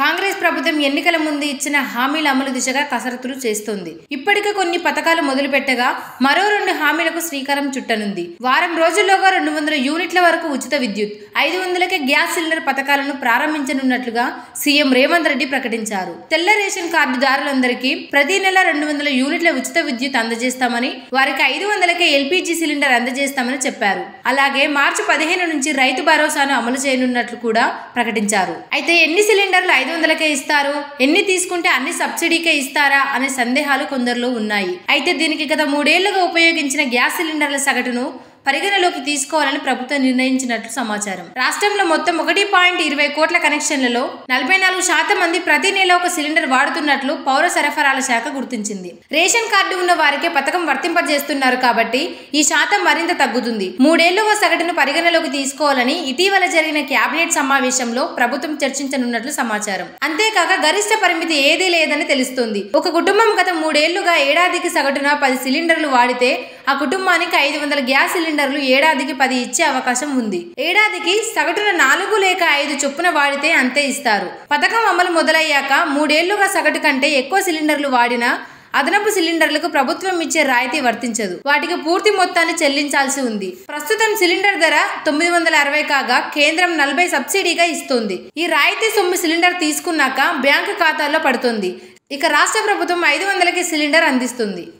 కాంగ్రెస్ ప్రభుత్వం ఎన్నికల ముందు ఇచ్చిన హామీల అమలు దిశగా కసరత్తులు చేస్తోంది. ఇప్పటికే కొన్ని పథకాలు మొదలుపెట్టగా మరో రెండు హామీలకు శ్రీకారం చుట్టనుంది. వారం రోజుల్లోగా రెండు వందల యూనిట్ల వరకు ఉచిత విద్యుత్ ఐదు వందలకే గ్యాస్ సిలిండర్ పథకాలను ప్రారంభించనున్నట్లుగా సీఎం రేవంత్ రెడ్డి ప్రకటించారు. తెల్ల రేషన్ కార్డుదారులందరికీ ప్రతి నెల రెండు వందల యూనిట్ల ఉచిత విద్యుత్ అందజేస్తామని వారికి ఐదు వందలకే ఎల్పీజీ సిలిండర్ అందజేస్తామని చెప్పారు. అలాగే మార్చి పదిహేను నుంచి రైతు భరోసాను అమలు చేయనున్నట్లు కూడా ప్రకటించారు. అయితే ఎన్ని సిలిండర్లు ఐదు వందలకే ఇస్తారు. ఎన్ని తీసుకుంటే అన్ని సబ్సిడీకే ఇస్తారా అనే సందేహాలు కొందరిలో ఉన్నాయి. అయితే దీనికి గత మూడేళ్ళుగా ఉపయోగించిన గ్యాస్ సిలిండర్ల సగటును పరిగణలోకి తీసుకోవాలని ప్రభుత్వం నిర్ణయించినట్లు సమాచారం. రాష్ట్రంలో మొత్తం ఒకటి పాయింట్ ఇరవై కోట్ల కనెక్షన్లలో నలభై నాలుగు శాతం మంది ప్రతి నెల ఒక సిలిండర్ వాడుతున్నట్లు పౌర సరఫరాల శాఖ గుర్తించింది. రేషన్ కార్డు ఉన్న వారికే పథకం వర్తింపజేస్తున్నారు కాబట్టి ఈ శాతం మరింత తగ్గుతుంది. మూడేళ్ళుగా సగటును పరిగణలోకి తీసుకోవాలని ఇటీవల జరిగిన కేబినెట్ సమావేశంలో ప్రభుత్వం చర్చించనున్నట్లు సమాచారం. అంతేకాక గరిష్ట పరిమితి ఏదీ లేదని తెలుస్తుంది. ఒక కుటుంబం గత మూడేళ్ళుగా ఏడాదికి సగటున పది సిలిండర్లు వాడితే ఆ కుటుంబానికి ఐదు వందల గ్యాస్ సిలిండర్లు ఏడాదికి పది ఇచ్చే అవకాశం ఉంది. ఏడాదికి సగటున నాలుగు లేక ఐదు చొప్పున వాడితే అంతే ఇస్తారు. పథకం అమలు మొదలయ్యాక మూడేళ్ళుగా సగటు కంటే ఎక్కువ సిలిండర్లు వాడినా అదనపు సిలిండర్లకు ప్రభుత్వం ఇచ్చే రాయితీ వర్తించదు. వాటికి పూర్తి మొత్తాన్ని చెల్లించాల్సి ఉంది. ప్రస్తుతం సిలిండర్ ధర తొమ్మిది వందల అరవై కాగా కేంద్రం నలభై సబ్సిడీగా ఇస్తుంది. ఈ రాయితీ సొమ్ము సిలిండర్ తీసుకున్నాక బ్యాంకు ఖాతాల్లో పడుతుంది. ఇక రాష్ట్ర ప్రభుత్వం ఐదు వందలకి సిలిండర్ అందిస్తుంది.